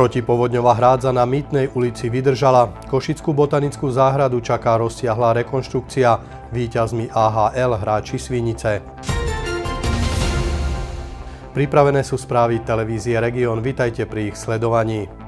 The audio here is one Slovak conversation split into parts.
Protipovodňová hrádza na Mýtnej ulici vydržala. Košickú botanickú záhradu čaká rozsiahla rekonštrukcia. Výťazmi AHL hráči Svinice. Pripravené sú správy televízie Region. Vitajte pri ich sledovaní.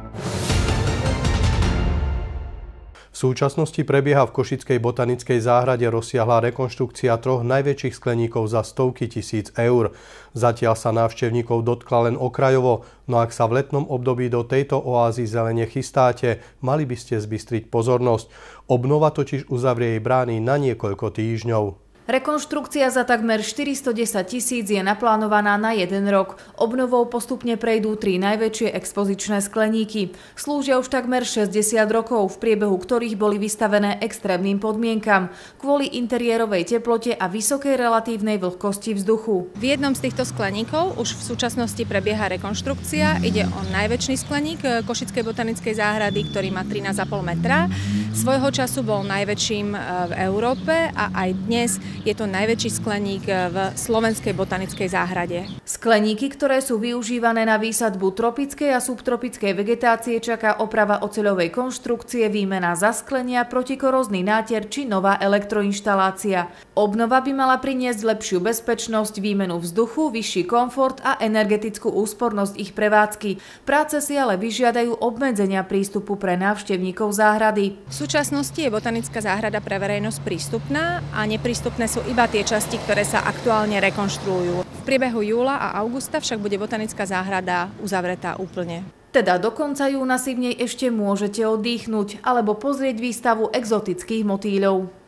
Súčasnosti prebieha v Košickej botanickej záhrade rozsiahla rekonštrukcia troch najväčších skleníkov za stovky tisíc eur. Zatiaľ sa návštevníkov dotkla len okrajovo, no ak sa v letnom období do tejto oázy zelene chystáte, mali by ste zbystriť pozornosť. Obnova totiž uzavrie jej brány na niekoľko týždňov. Rekonštrukcia za takmer 410 tisíc je naplánovaná na jeden rok. Obnovou postupne prejdú tri najväčšie expozičné skleníky. Slúžia už takmer 60 rokov, v priebehu ktorých boli vystavené extrémnym podmienkam kvôli interiérovej teplote a vysokej relatívnej vlhkosti vzduchu. V jednom z týchto skleníkov už v súčasnosti prebieha rekonštrukcia. Ide o najväčší skleník eh, Košickej botanickej záhrady, ktorý má 13,5 metra. Svojho času bol najväčším eh, v Európe a aj dnes je to najväčší skleník v Slovenskej botanickej záhrade. Skleníky, ktoré sú využívané na výsadbu tropickej a subtropickej vegetácie, čaká oprava oceľovej konštrukcie, výmena zasklenia, protikorózny nátier či nová elektroinštalácia. Obnova by mala priniesť lepšiu bezpečnosť, výmenu vzduchu, vyšší komfort a energetickú úspornosť ich prevádzky. Práce si ale vyžiadajú obmedzenia prístupu pre návštevníkov záhrady. Súčasnosti je botanická záhrada pre verejnosť prístupná a neprístupná dostupné sú iba tie časti, ktoré sa aktuálne rekonštruujú. V priebehu júla a augusta však bude botanická záhrada uzavretá úplne. Teda dokonca ju na si v nej ešte môžete oddychnúť alebo pozrieť výstavu exotických motýľov.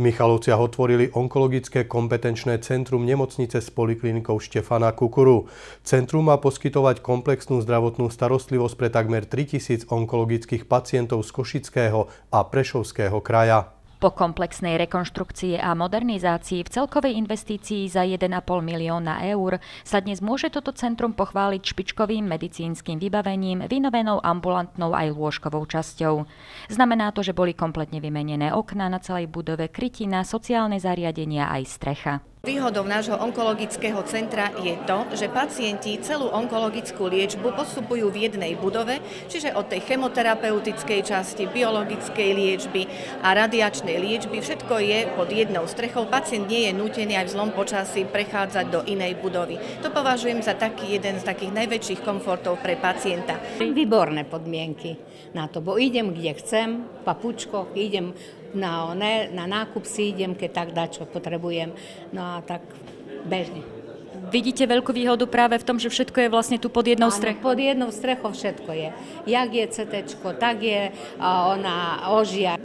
V Michalovciach otvorili onkologické kompetenčné centrum nemocnice s poliklinikou Štefana Kukuru. Centrum má poskytovať komplexnú zdravotnú starostlivosť pre takmer 3000 onkologických pacientov z Košického a Prešovského kraja. Po komplexnej rekonštrukcii a modernizácii v celkovej investícii za 1,5 milióna eur sa dnes môže toto centrum pochváliť špičkovým medicínskym vybavením, vynovenou ambulantnou aj lôžkovou časťou. Znamená to, že boli kompletne vymenené okná na celej budove, krytina, sociálne zariadenia aj strecha. Výhodou nášho onkologického centra je to, že pacienti celú onkologickú liečbu postupujú v jednej budove, čiže od tej chemoterapeutickej časti, biologickej liečby a radiačnej liečby, všetko je pod jednou strechou. Pacient nie je nútený aj v zlom počasí prechádzať do inej budovy. To považujem za taký jeden z takých najväčších komfortov pre pacienta. Výborné podmienky na to, bo idem kde chcem, papučko, idem na, ne, na nákup si idem, keď tak dá, čo potrebujem. No a tak bežne. Vidíte veľkú výhodu práve v tom, že všetko je vlastne tu pod jednou strechou? pod jednou strechou všetko je. Jak je CT, tak je ona ožia.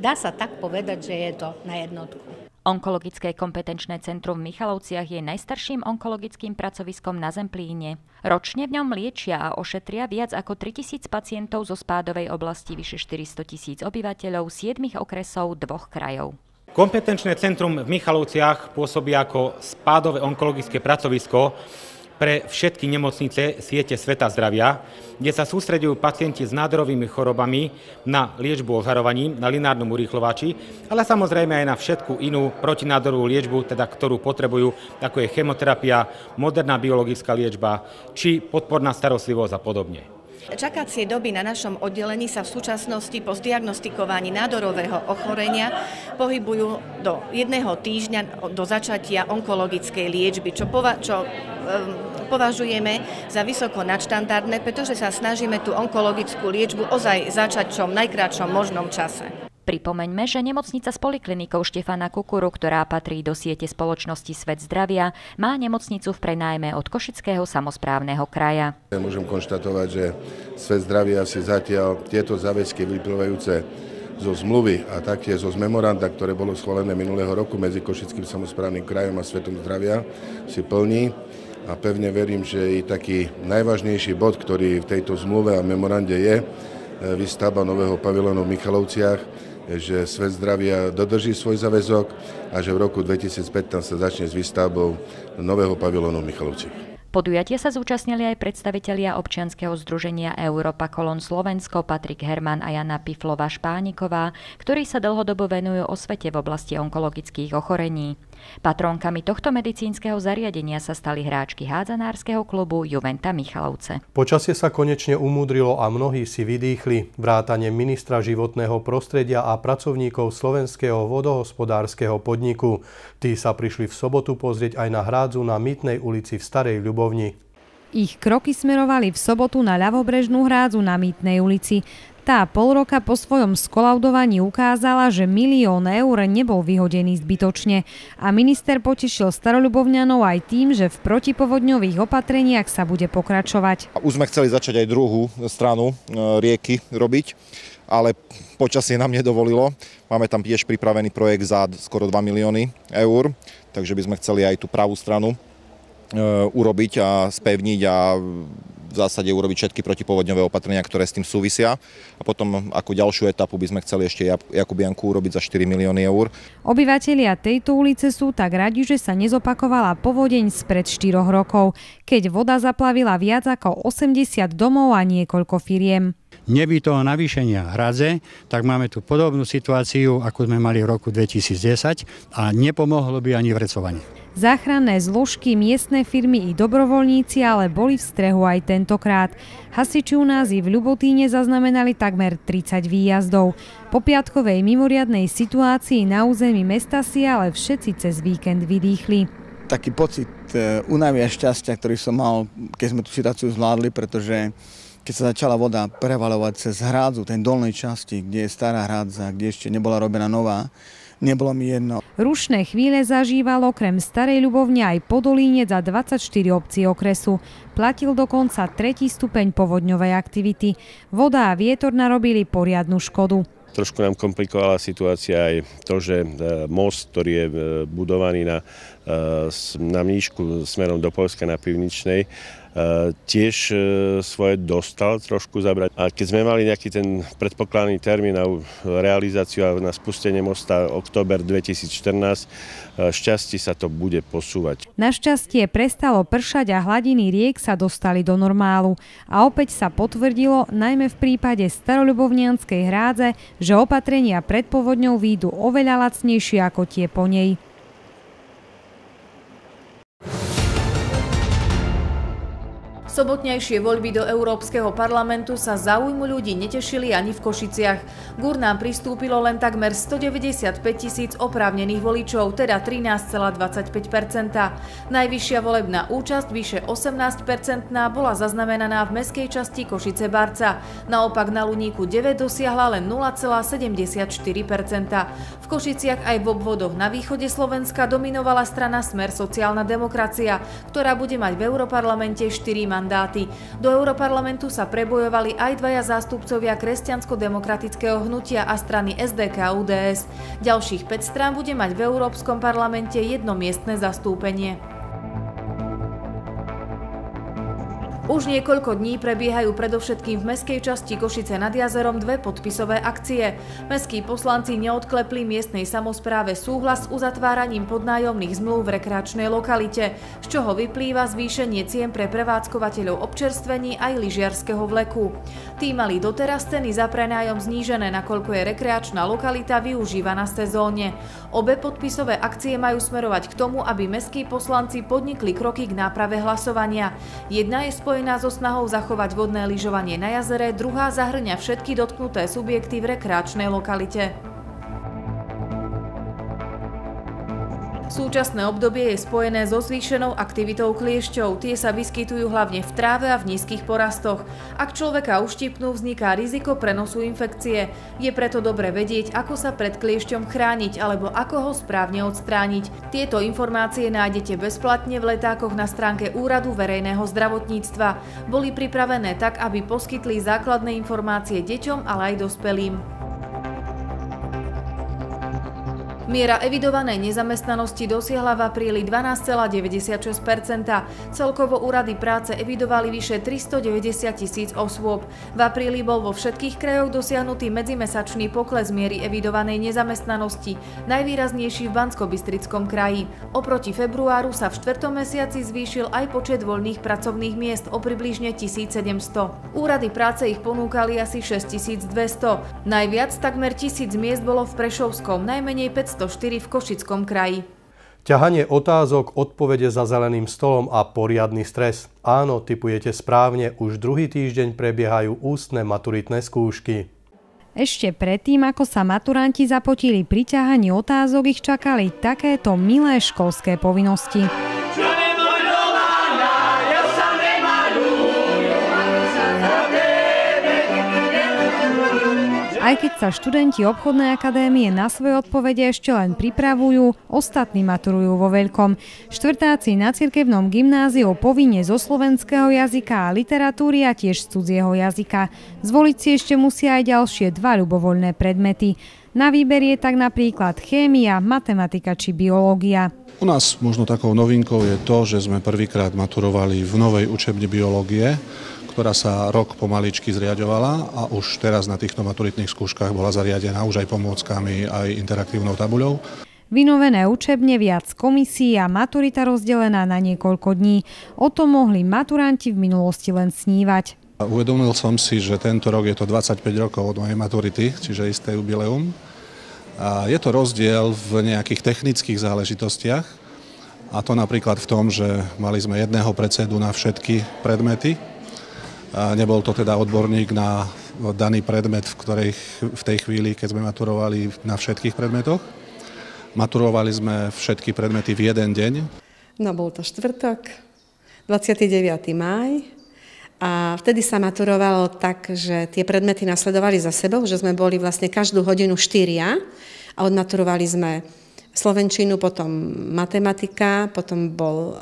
Dá sa tak povedať, že je to na jednotku. Onkologické kompetenčné centrum v Michalovciach je najstarším onkologickým pracoviskom na Zemplíne. Ročne v ňom liečia a ošetria viac ako 3000 pacientov zo spádovej oblasti vyše 400 tisíc obyvateľov 7 okresov dvoch krajov. Kompetenčné centrum v Michalovciach pôsobí ako spádové onkologické pracovisko, pre všetky nemocnice siete Sveta zdravia, kde sa sústredujú pacienti s nádorovými chorobami na liečbu ožarovaním, na linárnom urýchlovači, ale samozrejme aj na všetku inú protinádorovú liečbu, teda ktorú potrebujú, ako je chemoterapia, moderná biologická liečba či podporná starostlivosť a podobne. Čakacie doby na našom oddelení sa v súčasnosti po zdiagnostikovaní nádorového ochorenia pohybujú do jedného týždňa do začatia onkologickej liečby, čo, pova- čo považujeme za vysoko nadštandardné, pretože sa snažíme tú onkologickú liečbu ozaj začať čo v najkračom možnom čase. Pripomeňme, že nemocnica s poliklinikou Štefana Kukuru, ktorá patrí do siete spoločnosti Svet zdravia, má nemocnicu v prenajme od Košického samozprávneho kraja. Môžem konštatovať, že Svet zdravia si zatiaľ tieto záväzky vyplývajúce zo zmluvy a taktiež zo memoranda, ktoré bolo schválené minulého roku medzi Košickým samozprávnym krajom a Svetom zdravia, si plní a pevne verím, že i taký najvážnejší bod, ktorý v tejto zmluve a memorande je, výstavba nového pavilónu v Michalovciach, že Svet zdravia dodrží svoj záväzok a že v roku 2015 sa začne s výstavbou nového pavilónu v Michalovciach. Podujatia sa zúčastnili aj predstavitelia občianskeho združenia Európa Kolon Slovensko Patrik Herman a Jana Piflova Špániková, ktorí sa dlhodobo venujú o svete v oblasti onkologických ochorení. Patrónkami tohto medicínskeho zariadenia sa stali hráčky hádzanárskeho klubu Juventa Michalovce. Počasie sa konečne umudrilo a mnohí si vydýchli. Vrátane ministra životného prostredia a pracovníkov slovenského vodohospodárskeho podniku. Tí sa prišli v sobotu pozrieť aj na hrádzu na Mytnej ulici v Starej Ľubovni. Ich kroky smerovali v sobotu na ľavobrežnú hrádzu na Mýtnej ulici. Tá pol roka po svojom skolaudovaní ukázala, že milión eur nebol vyhodený zbytočne a minister potešil staroľubovňanov aj tým, že v protipovodňových opatreniach sa bude pokračovať. Už sme chceli začať aj druhú stranu e, rieky robiť, ale počasie nám nedovolilo. Máme tam tiež pripravený projekt za skoro 2 milióny eur, takže by sme chceli aj tú pravú stranu e, urobiť a spevniť a v zásade urobiť všetky protipovodňové opatrenia, ktoré s tým súvisia. A potom ako ďalšiu etapu by sme chceli ešte Jakubianku urobiť za 4 milióny eur. Obyvatelia tejto ulice sú tak radi, že sa nezopakovala povodeň spred 4 rokov, keď voda zaplavila viac ako 80 domov a niekoľko firiem. Neby toho navýšenia hradze, tak máme tu podobnú situáciu, ako sme mali v roku 2010 a nepomohlo by ani vrecovanie. Záchranné zložky, miestne firmy i dobrovoľníci ale boli v strehu aj tentokrát. Hasiči u nás i v Ľubotíne zaznamenali takmer 30 výjazdov. Po piatkovej mimoriadnej situácii na území mesta si ale všetci cez víkend vydýchli. Taký pocit únavy e, a šťastia, ktorý som mal, keď sme tú situáciu zvládli, pretože keď sa začala voda prevalovať cez hrádzu, ten dolnej časti, kde je stará hrádza, kde ešte nebola robená nová, nebolo mi jedno. Rušné chvíle zažíval okrem Starej Ľubovne aj Podolínec za 24 obcí okresu. Platil dokonca tretí stupeň povodňovej aktivity. Voda a vietor narobili poriadnu škodu. Trošku nám komplikovala situácia aj to, že e, most, ktorý je e, budovaný na, e, na mnížku smerom do Polska na Pivničnej, tiež svoje dostal trošku zabrať. A keď sme mali nejaký ten predpokladaný termín na realizáciu a na spustenie mosta október 2014, šťastí sa to bude posúvať. Našťastie prestalo pršať a hladiny riek sa dostali do normálu. A opäť sa potvrdilo, najmä v prípade staroľubovnianskej hrádze, že opatrenia pred povodňou výjdu oveľa lacnejšie ako tie po nej. Sobotnejšie voľby do Európskeho parlamentu sa záujmu ľudí netešili ani v Košiciach. Gurnám pristúpilo len takmer 195 tisíc oprávnených voličov, teda 13,25% Najvyššia volebná účasť, vyše 18-percentná, bola zaznamenaná v meskej časti Košice Barca. Naopak na Luníku 9 dosiahla len 0,74% V Košiciach aj v obvodoch na východe Slovenska dominovala strana Smer sociálna demokracia, ktorá bude mať v Európarlamente 4 mandáty mandáty. Do Europarlamentu sa prebojovali aj dvaja zástupcovia kresťansko-demokratického hnutia a strany SDK UDS. Ďalších 5 strán bude mať v Európskom parlamente jedno miestne zastúpenie. Už niekoľko dní prebiehajú predovšetkým v meskej časti Košice nad jazerom dve podpisové akcie. Meskí poslanci neodklepli miestnej samozpráve súhlas s uzatváraním podnájomných zmluv v rekreačnej lokalite, z čoho vyplýva zvýšenie cien pre prevádzkovateľov občerstvení aj lyžiarského vleku. Tí mali doteraz ceny za prenájom znížené, nakoľko je rekreačná lokalita využívaná sezóne. Obe podpisové akcie majú smerovať k tomu, aby meskí poslanci podnikli kroky k náprave hlasovania. Jedna je spojená spojená so snahou zachovať vodné lyžovanie na jazere, druhá zahrňa všetky dotknuté subjekty v rekreačnej lokalite. Súčasné obdobie je spojené so zvýšenou aktivitou kliešťov. Tie sa vyskytujú hlavne v tráve a v nízkych porastoch. Ak človeka uštipnú, vzniká riziko prenosu infekcie. Je preto dobre vedieť, ako sa pred kliešťom chrániť alebo ako ho správne odstrániť. Tieto informácie nájdete bezplatne v letákoch na stránke Úradu verejného zdravotníctva. Boli pripravené tak, aby poskytli základné informácie deťom, ale aj dospelým. Miera evidovanej nezamestnanosti dosiahla v apríli 12,96% Celkovo úrady práce evidovali vyše 390 tisíc osôb. V apríli bol vo všetkých krajoch dosiahnutý medzimesačný pokles miery evidovanej nezamestnanosti, najvýraznejší v Bansko-Bystrickom kraji. Oproti februáru sa v štvrtom mesiaci zvýšil aj počet voľných pracovných miest o približne 1700. Úrady práce ich ponúkali asi 6200. Najviac takmer 1000 miest bolo v Prešovskom, najmenej 500 204 v Košickom kraji. Ťahanie otázok, odpovede za zeleným stolom a poriadny stres. Áno, typujete správne, už druhý týždeň prebiehajú ústne maturitné skúšky. Ešte predtým, ako sa maturanti zapotili pri ťahaní otázok, ich čakali takéto milé školské povinnosti. Aj keď sa študenti obchodnej akadémie na svoje odpovede ešte len pripravujú, ostatní maturujú vo veľkom. Štvrtáci na cirkevnom gymnáziu povinne zo slovenského jazyka a literatúry a tiež z cudzieho jazyka. Zvoliť si ešte musia aj ďalšie dva ľubovoľné predmety. Na výber je tak napríklad chémia, matematika či biológia. U nás možno takou novinkou je to, že sme prvýkrát maturovali v novej učebni biológie ktorá sa rok pomaličky zriadovala a už teraz na týchto maturitných skúškach bola zariadená už aj pomôckami, aj interaktívnou tabuľou. Vynovené učebne viac komisí a maturita rozdelená na niekoľko dní. O tom mohli maturanti v minulosti len snívať. Uvedomil som si, že tento rok je to 25 rokov od mojej maturity, čiže isté jubileum. A je to rozdiel v nejakých technických záležitostiach, a to napríklad v tom, že mali sme jedného predsedu na všetky predmety, Nebol to teda odborník na daný predmet, v, ktorej, v tej chvíli, keď sme maturovali na všetkých predmetoch. Maturovali sme všetky predmety v jeden deň. No bol to štvrtok, 29. máj a vtedy sa maturovalo tak, že tie predmety nasledovali za sebou, že sme boli vlastne každú hodinu štyria a odmaturovali sme slovenčinu, potom matematika, potom bol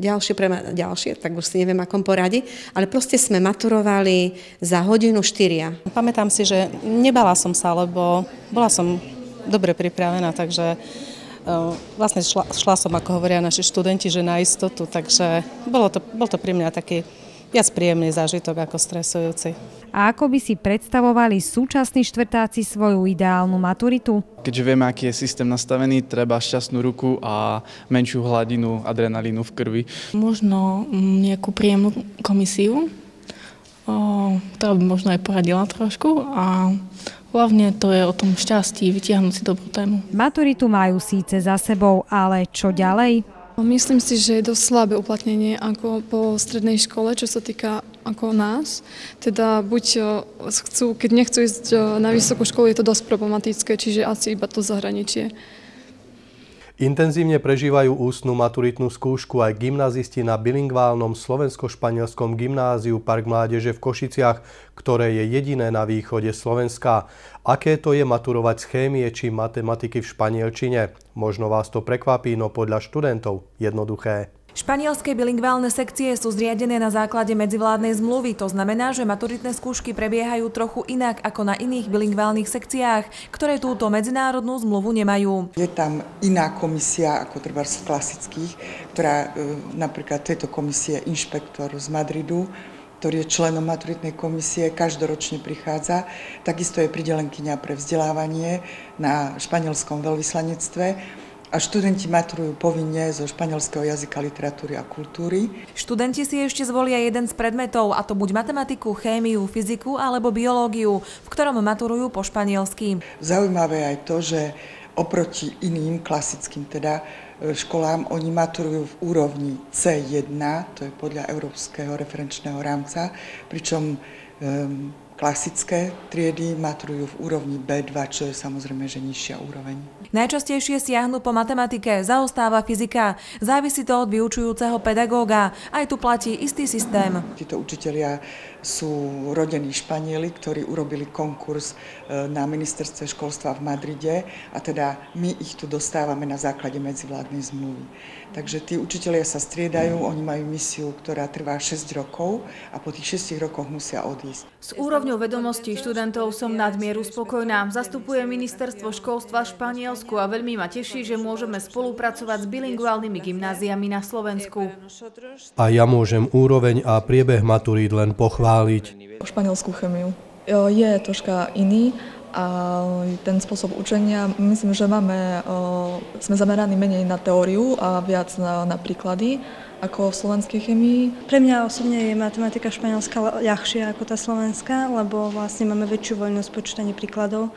ďalšie, pre ďalšie, tak už si neviem, akom poradi, ale proste sme maturovali za hodinu štyria. Pamätám si, že nebala som sa, lebo bola som dobre pripravená, takže uh, vlastne šla, šla som, ako hovoria naši študenti, že na istotu, takže bolo to, bol to pri mňa taký viac príjemný zážitok ako stresujúci. A ako by si predstavovali súčasní štvrtáci svoju ideálnu maturitu? Keďže vieme, aký je systém nastavený, treba šťastnú ruku a menšiu hladinu adrenalínu v krvi. Možno mm, nejakú príjemnú komisiu, ktorá by možno aj poradila trošku a Hlavne to je o tom šťastí, vytiahnuť si dobrú tému. Maturitu majú síce za sebou, ale čo ďalej? Myslím si, že je dosť slabé uplatnenie ako po strednej škole, čo sa týka ako nás. Teda buď chcú, keď nechcú ísť na vysokú školu, je to dosť problematické, čiže asi iba to zahraničie. Intenzívne prežívajú ústnu maturitnú skúšku aj gymnazisti na bilingválnom slovensko-španielskom gymnáziu Park Mládeže v Košiciach, ktoré je jediné na východe Slovenska. Aké to je maturovať z chémie či matematiky v španielčine? Možno vás to prekvapí, no podľa študentov jednoduché. Španielské bilingválne sekcie sú zriadené na základe medzivládnej zmluvy. To znamená, že maturitné skúšky prebiehajú trochu inak ako na iných bilingválnych sekciách, ktoré túto medzinárodnú zmluvu nemajú. Je tam iná komisia ako treba z klasických, ktorá e, napríklad tejto komisie inšpektor z Madridu, ktorý je členom maturitnej komisie, každoročne prichádza. Takisto je pridelenkyňa pre vzdelávanie na španielskom veľvyslanectve a študenti maturujú povinne zo španielského jazyka, literatúry a kultúry. Študenti si ešte zvolia jeden z predmetov, a to buď matematiku, chémiu, fyziku alebo biológiu, v ktorom maturujú po španielsky. Zaujímavé aj to, že oproti iným klasickým teda školám, oni maturujú v úrovni C1, to je podľa Európskeho referenčného rámca, pričom klasické triedy maturujú v úrovni B2, čo je samozrejme, že nižšia úroveň. Najčastejšie siahnu po matematike, zaostáva fyzika. Závisí to od vyučujúceho pedagóga. Aj tu platí istý systém. Títo učitelia sú rodení Španieli, ktorí urobili konkurs e, na ministerstve školstva v Madride a teda my ich tu dostávame na základe medzivládnej zmluvy. Takže tí učitelia sa striedajú, oni majú misiu, ktorá trvá 6 rokov a po tých 6 rokoch musia odísť. S úrovňou vedomostí študentov som nadmieru spokojná. Zastupuje ministerstvo školstva v Španielsku a veľmi ma teší, že môžeme spolupracovať s bilinguálnymi gymnáziami na Slovensku. A ja môžem úroveň a priebeh maturít len pochváliť. Španielskú chemiu. Je troška iný, a ten spôsob učenia, myslím, že máme, sme zameraní menej na teóriu a viac na, na príklady ako v slovenskej chemii. Pre mňa osobne je matematika španielská ľahšia ako tá slovenská, lebo vlastne máme väčšiu voľnosť počítania príkladov.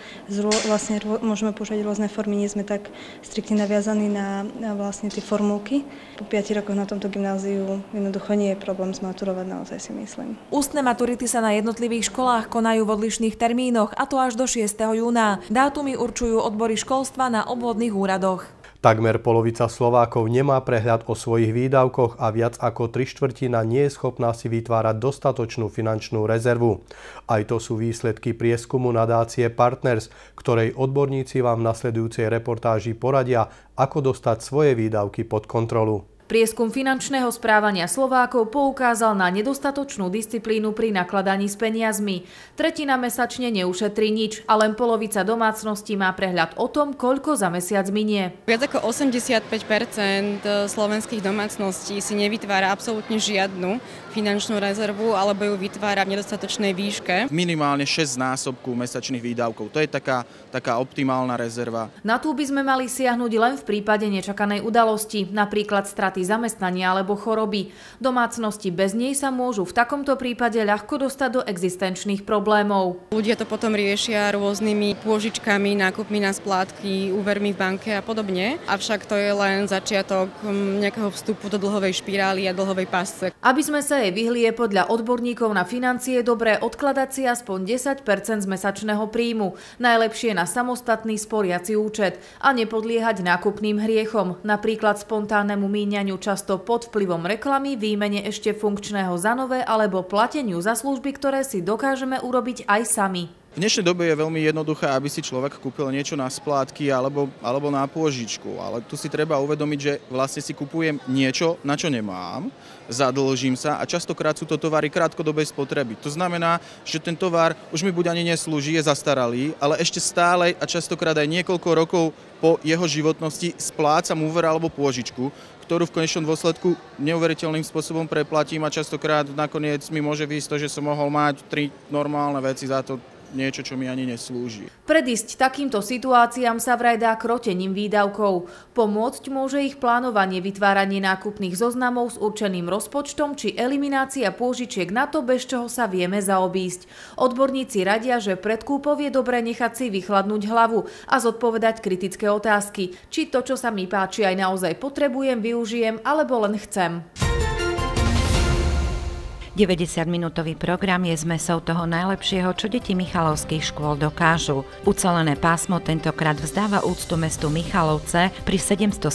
Vlastne môžeme používať rôzne formy, nie sme tak striktne naviazaní na, na vlastne tie formulky. Po 5 rokoch na tomto gymnáziu jednoducho nie je problém zmaturovať, naozaj si myslím. Ústne maturity sa na jednotlivých školách konajú v odlišných termínoch, a to až do 6. júna. Dátumy určujú odbory školstva na obvodných úradoch. Takmer polovica Slovákov nemá prehľad o svojich výdavkoch a viac ako tri štvrtina nie je schopná si vytvárať dostatočnú finančnú rezervu. Aj to sú výsledky prieskumu nadácie Partners, ktorej odborníci vám v nasledujúcej reportáži poradia, ako dostať svoje výdavky pod kontrolu. Prieskum finančného správania Slovákov poukázal na nedostatočnú disciplínu pri nakladaní s peniazmi. Tretina mesačne neušetrí nič a len polovica domácností má prehľad o tom, koľko za mesiac minie. Viac ako 85% slovenských domácností si nevytvára absolútne žiadnu finančnú rezervu alebo ju vytvára v nedostatočnej výške. Minimálne 6 násobku mesačných výdavkov. To je taká, taká optimálna rezerva. Na tú by sme mali siahnuť len v prípade nečakanej udalosti, napríklad strat straty zamestnania alebo choroby. Domácnosti bez nej sa môžu v takomto prípade ľahko dostať do existenčných problémov. Ľudia to potom riešia rôznymi pôžičkami, nákupmi na splátky, úvermi v banke a podobne. Avšak to je len začiatok mm, nejakého vstupu do dlhovej špirály a dlhovej pásce. Aby sme sa jej vyhli, je podľa odborníkov na financie dobré odkladať si aspoň 10% z mesačného príjmu. Najlepšie na samostatný sporiaci účet a nepodliehať nákupným hriechom, napríklad spontánnemu míňaniu míňaniu často pod vplyvom reklamy, výmene ešte funkčného za nové alebo plateniu za služby, ktoré si dokážeme urobiť aj sami. V dnešnej dobe je veľmi jednoduché, aby si človek kúpil niečo na splátky alebo, alebo na pôžičku, ale tu si treba uvedomiť, že vlastne si kupujem niečo, na čo nemám, zadlžím sa a častokrát sú to tovary krátkodobej spotreby. To znamená, že ten tovar už mi buď ani neslúži, je zastaralý, ale ešte stále a častokrát aj niekoľko rokov po jeho životnosti splácam úver alebo pôžičku, ktorú v konečnom dôsledku neuveriteľným spôsobom preplatím a častokrát nakoniec mi môže výjsť to, že som mohol mať tri normálne veci za to niečo, čo mi ani neslúži. Predísť takýmto situáciám sa vraj dá krotením výdavkov. Pomôcť môže ich plánovanie vytváranie nákupných zoznamov s určeným rozpočtom či eliminácia pôžičiek na to, bez čoho sa vieme zaobísť. Odborníci radia, že pred kúpov je dobré nechať si vychladnúť hlavu a zodpovedať kritické otázky, či to, čo sa mi páči, aj naozaj potrebujem, využijem alebo len chcem. 90-minútový program je zmesou toho najlepšieho, čo deti Michalovských škôl dokážu. Ucelené pásmo tentokrát vzdáva úctu mestu Michalovce pri 770.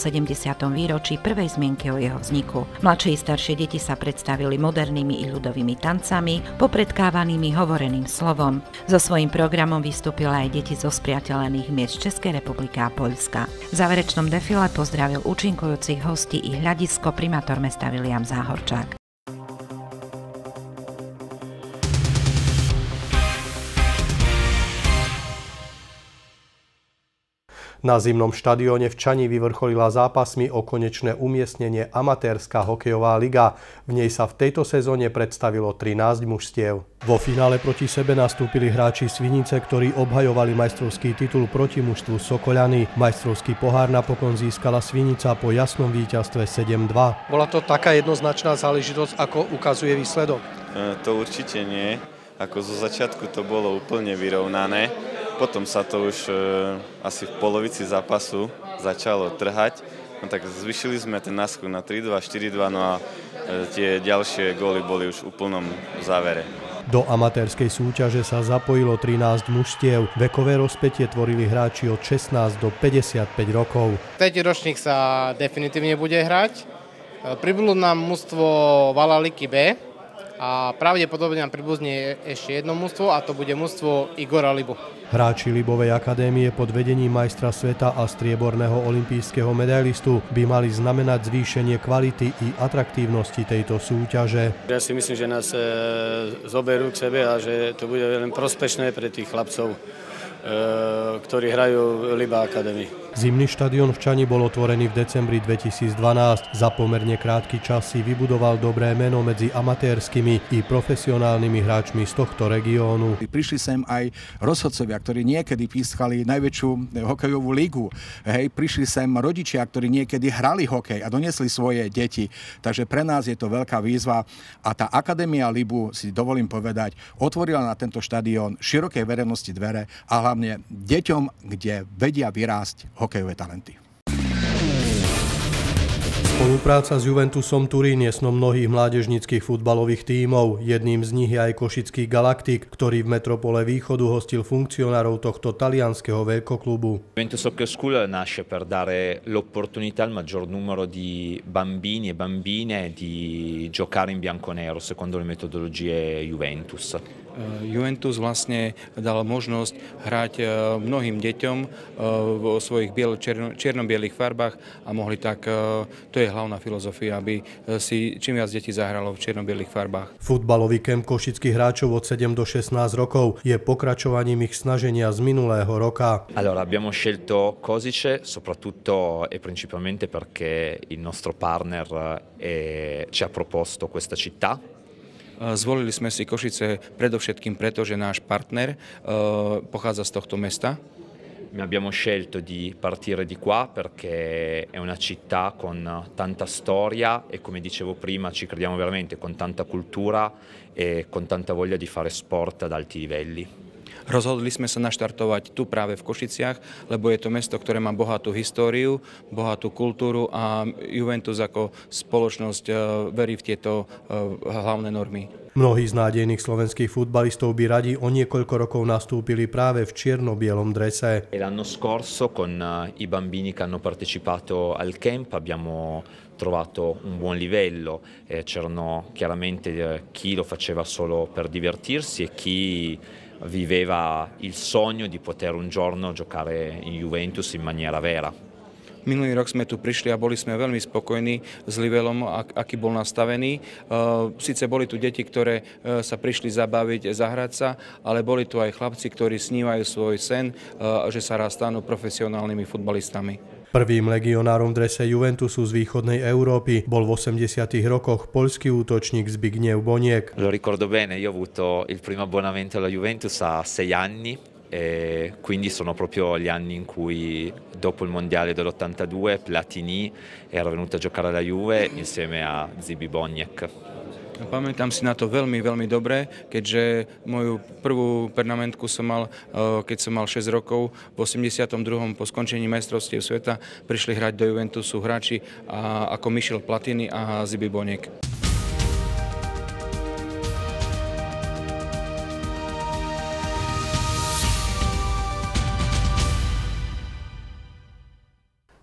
výročí prvej zmienky o jeho vzniku. Mladšie i staršie deti sa predstavili modernými i ľudovými tancami, popredkávanými hovoreným slovom. So svojím programom vystúpili aj deti zo spriateľených miest Českej republiky a Poľska. V záverečnom defile pozdravil účinkujúcich hostí i hľadisko primátor mesta William Záhorčák. Na zimnom štadióne v Čani vyvrcholila zápasmi o konečné umiestnenie amatérska hokejová liga. V nej sa v tejto sezóne predstavilo 13 mužstiev. Vo finále proti sebe nastúpili hráči Svinice, ktorí obhajovali majstrovský titul proti mužstvu Sokoľany. Majstrovský pohár napokon získala Svinica po jasnom víťazstve 7-2. Bola to taká jednoznačná záležitosť, ako ukazuje výsledok? E, to určite nie. Ako zo začiatku to bolo úplne vyrovnané potom sa to už e, asi v polovici zápasu začalo trhať. No tak zvyšili sme ten náskok na 3-2, 4-2, no a e, tie ďalšie góly boli už v úplnom závere. Do amatérskej súťaže sa zapojilo 13 mužstiev. Vekové rozpetie tvorili hráči od 16 do 55 rokov. Tretí ročník sa definitívne bude hrať. E, pribudlo nám mužstvo Valaliky B a pravdepodobne nám pribudne ešte jedno mužstvo a to bude mužstvo Igora Libu. Hráči Libovej akadémie pod vedením majstra sveta a strieborného olympijského medailistu by mali znamenať zvýšenie kvality i atraktívnosti tejto súťaže. Ja si myslím, že nás e, zoberú k sebe a že to bude len prospešné pre tých chlapcov, ktorí hrajú v Liba Akadémii. Zimný štadión v Čani bol otvorený v decembri 2012. Za pomerne krátky čas si vybudoval dobré meno medzi amatérskymi i profesionálnymi hráčmi z tohto regiónu. Prišli sem aj rozhodcovia, ktorí niekedy pískali najväčšiu hokejovú lígu. Hej, prišli sem rodičia, ktorí niekedy hrali hokej a donesli svoje deti. Takže pre nás je to veľká výzva a tá Akadémia Libu, si dovolím povedať, otvorila na tento štadión širokej verejnosti dvere a hlavne deťom, kde vedia vyrásť hokejové talenty. Spolupráca s Juventusom Turín je snom mnohých mládežnických futbalových tímov. Jedným z nich je aj Košický Galaktik, ktorý v metropole Východu hostil funkcionárov tohto talianského veľkoklubu. Juventus Soccer School nasce per dare l'opportunità al maggior numero di bambini e bambine di giocare in bianco-nero secondo le metodologie Juventus. Eh, Juventus vlastne dal možnosť hrať eh, mnohým deťom eh, vo svojich biel, čierno-bielých farbách a mohli tak, to je hlavná filozofia, aby si čím viac detí zahralo v čierno-bielých farbách. Futbalový kemp košických hráčov od 7 do 16 rokov je pokračovaním ich snaženia z minulého roka. Allora, abbiamo scelto Cosice soprattutto e principalmente perché il nostro partner è, ci ha proposto questa città Zvolili sme si Košice predovšetkým preto, že náš partner pochádza z tohto mesta. Abbiamo scelto di partire di qua perché è una città con tanta storia e come dicevo prima ci crediamo veramente con tanta cultura e con tanta voglia di fare sport ad alti livelli. Rozhodli sme sa naštartovať tu práve v Košiciach, lebo je to mesto, ktoré má bohatú históriu, bohatú kultúru a Juventus ako spoločnosť e, verí v tieto e, hlavné normy. Mnohí z nádejných slovenských futbalistov by radi o niekoľko rokov nastúpili práve v čierno-bielom drese. L'anno scorso con i bambini che hanno partecipato al camp abbiamo trovato un buon livello, eh, c'erano chiaramente eh, chi lo faceva solo per divertirsi e chi viveva il sogno di poter un giorno giocare in Juventus in maniera vera. Minulý rok sme tu prišli a boli sme veľmi spokojní s Livelom, aký bol nastavený. Sice boli tu deti, ktoré sa prišli zabaviť, zahrať sa, ale boli tu aj chlapci, ktorí snívajú svoj sen, že sa raz stanú profesionálnymi futbalistami. Prvým legionárom v drese Juventusu z východnej Európy bol v 80. rokoch poľský útočník Zbigniew Boniek. Lo ricordo bene, io ho avuto il primo abbonamento alla Juventus a sei anni e quindi sono proprio gli anni in cui dopo il mondiale dell'82 Platini era venuto a giocare alla Juve insieme a Zibi Boniek. Pamätám si na to veľmi, veľmi dobre, keďže moju prvú pernamentku som mal, eh, keď som mal 6 rokov, v 82. po skončení majstrovstiev sveta prišli hrať do Juventusu hráči ako Michel Platini a Zibi Boniek.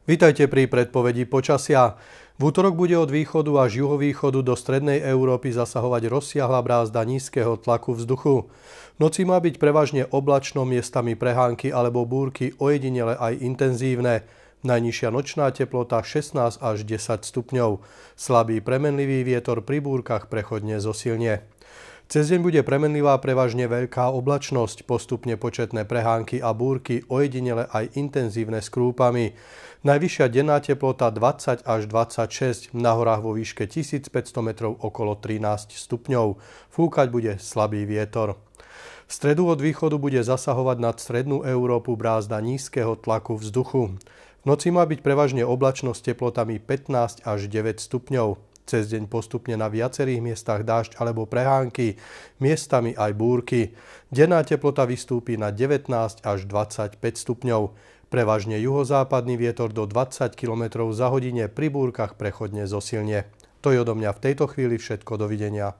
Vítajte pri predpovedi počasia. V útorok bude od východu až juhovýchodu do strednej Európy zasahovať rozsiahla brázda nízkeho tlaku vzduchu. Noci má byť prevažne oblačno, miestami prehánky alebo búrky, ojedinele aj intenzívne. Najnižšia nočná teplota 16 až 10 stupňov. Slabý premenlivý vietor pri búrkach prechodne zosilne. Cez deň bude premenlivá prevažne veľká oblačnosť, postupne početné prehánky a búrky, ojedinele aj intenzívne s krúpami. Najvyššia denná teplota 20 až 26, na horách vo výške 1500 metrov okolo 13 stupňov. Fúkať bude slabý vietor. V stredu od východu bude zasahovať nad strednú Európu brázda nízkeho tlaku vzduchu. V noci má byť prevažne oblačnosť s teplotami 15 až 9 stupňov. Cez deň postupne na viacerých miestach dážď alebo prehánky, miestami aj búrky. Denná teplota vystúpi na 19 až 25 stupňov. Prevažne juhozápadný vietor do 20 km za hodine pri búrkach prechodne zosilne. To je odo mňa v tejto chvíli všetko. Dovidenia.